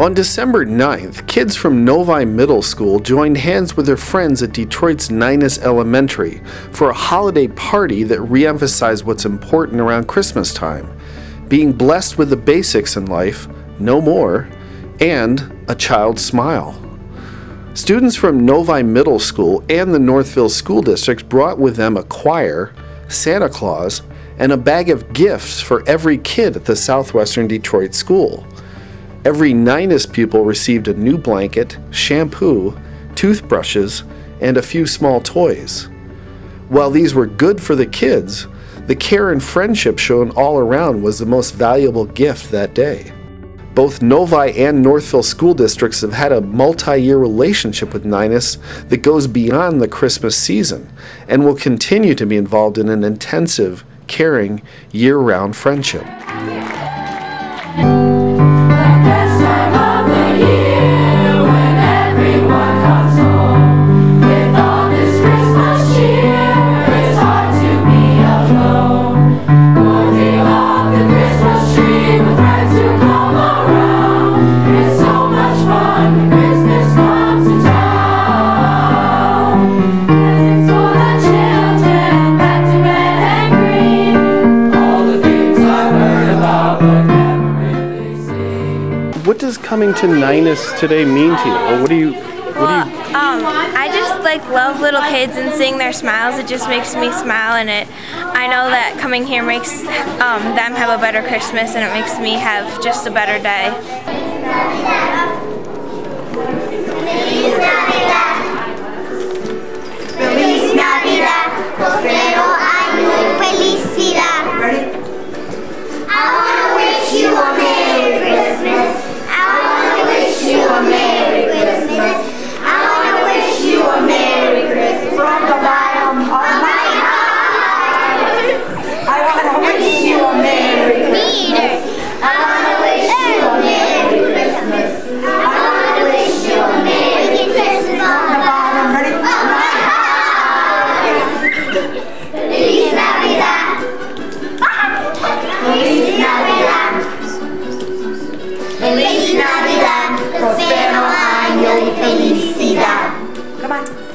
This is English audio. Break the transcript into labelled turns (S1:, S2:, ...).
S1: On December 9th, kids from Novi Middle School joined hands with their friends at Detroit's Neinas Elementary for a holiday party that re-emphasized what's important around Christmas time. Being blessed with the basics in life, no more, and a child's smile. Students from Novi Middle School and the Northville School District brought with them a choir, Santa Claus, and a bag of gifts for every kid at the Southwestern Detroit School. Every Neinas pupil received a new blanket, shampoo, toothbrushes, and a few small toys. While these were good for the kids, the care and friendship shown all around was the most valuable gift that day. Both Novi and Northville school districts have had a multi year relationship with Neinas that goes beyond the Christmas season and will continue to be involved in an intensive, caring, year round friendship. What does coming to Neinas today mean to you? Or what do you what do you
S2: Um, I just like love little kids and seeing their smiles. It just makes me smile, and it. I know that coming here makes um, them have a better Christmas, and it makes me have just a better day.
S3: Feliz Navidad. Prospero año y felicidad. Come on.